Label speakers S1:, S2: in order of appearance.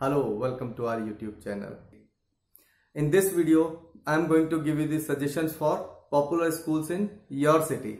S1: Hello, welcome to our YouTube channel. In this video, I am going to give you the suggestions for popular schools in your city.